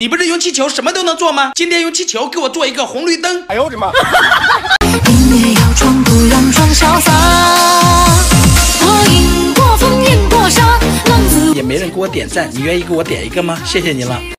你不是用气球什么都能做吗？今天用气球给我做一个红绿灯。哎呦我的妈！也没人给我点赞，你愿意给我点一个吗？谢谢你了。